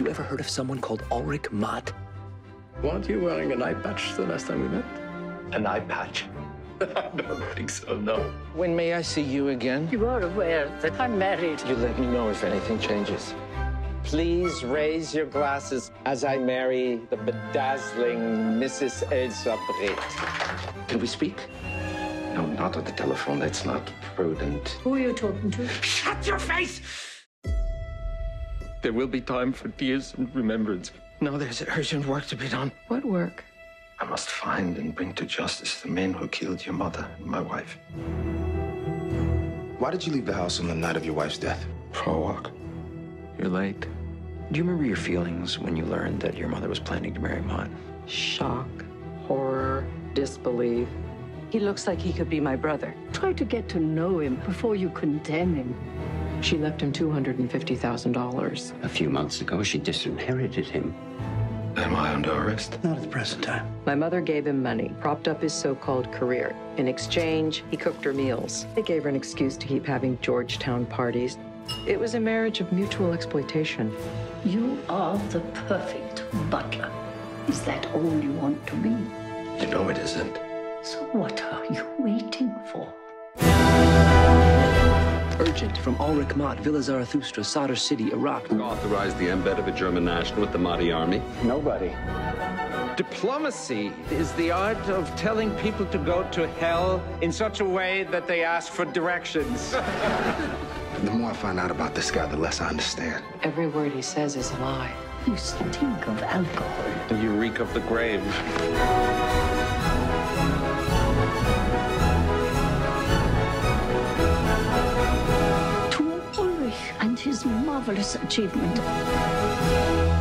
You ever heard of someone called Ulrich Mott? Weren't you wearing an eye patch the last time we met? An eye patch. I don't think so, no. When may I see you again? You are aware that I'm married. You let me know if anything changes. Please raise your glasses as I marry the bedazzling Mrs. Elsa Brecht. Can we speak? No, not on the telephone. That's not prudent. Who are you talking to? Shut your face! There will be time for tears and remembrance. No, there's urgent work to be done. What work? I must find and bring to justice the men who killed your mother and my wife. Why did you leave the house on the night of your wife's death? For a walk. You're late. Do you remember your feelings when you learned that your mother was planning to marry Mott? Shock, horror, disbelief. He looks like he could be my brother. Try to get to know him before you condemn him. She left him $250,000. A few months ago, she disinherited him. Am I under arrest? Not at the present time. My mother gave him money, propped up his so called career. In exchange, he cooked her meals. They gave her an excuse to keep having Georgetown parties. It was a marriage of mutual exploitation. You are the perfect butler. Is that all you want to be? You know it isn't. So what are you waiting for? Urgent from Ulrich Mott, Villa Zarathustra, Sadr City, Iraq. Authorized the embed of a German national with the Mahdi army? Nobody. Diplomacy is the art of telling people to go to hell in such a way that they ask for directions. The more I find out about this guy, the less I understand. Every word he says is a lie. You stink of alcohol. you reek of the grave. Marvelous achievement.